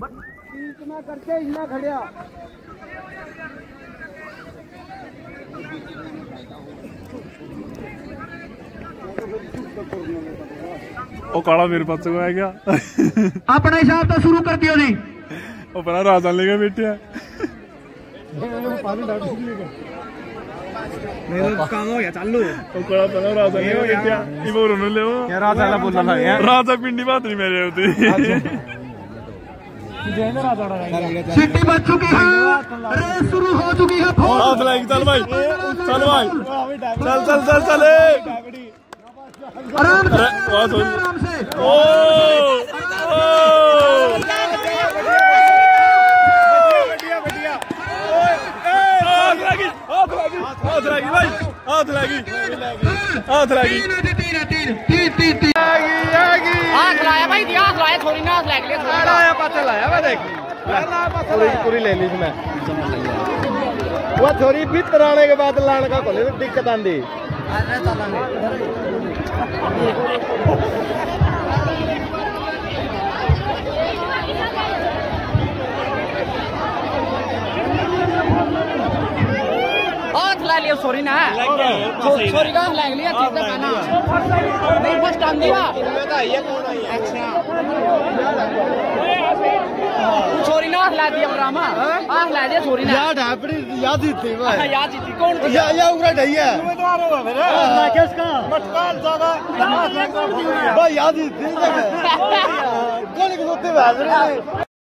इतना करके इतना खड़िया ਉਹ ਕਾਲਾ ਮੇਰੇ ਪਾਸੇ ਕੋ ਆ ਗਿਆ ਆਪਣੇ ਹਿਸਾਬ ਤੋਂ ਸ਼ੁਰੂ ਕਰ ਦਿਓ ਜੀ ਉਹ ਪਹਿਲਾਂ ਰਾਜਾ ਲੈ ਕੇ ਬੈਠਿਆ मेरा काम हो गया चालू ਉਹ ਕਾਲਾ ਪਹਿਲਾਂ ਰਾਜਾ ਲੈ ਕੇ ਬੈਠਿਆ ਇਹ ਬੋਰ ਨੂੰ ਲਿਓ क्या रात वाला बोलना था यार ਰਾਜਾ ਪਿੰਡੀ ਬਾਤ ਨਹੀਂ ਮੇਰੇ ਉੱਤੇ सिटी बच चुकी है। रेस शुरू हो चुकी है। चल भाई। चल भाई। चल चल चल चल आराम आराम से। ओ हाथ लगी हाथ लगी हाथ लगी तीन तीन तीन तीन तीन। पूरी ले ली मैं वो थोड़ी भीतर आने के बाद लाने का खोले तो दिक्कत आंदी ला लिया सॉरी ना। सॉरी का लग लिया ठीक है ना नहीं फ़र्स्ट टाइम दिया अच्छा। सॉरी ना हाथ ला दिया ड्रामा हाथ ला दिया सॉरी ना। याद है बड़ी याद ही थी भाई। याद जीती कौन थी? या या उगरा ढई है। भाई याद ही थी। गोली के सोते रहे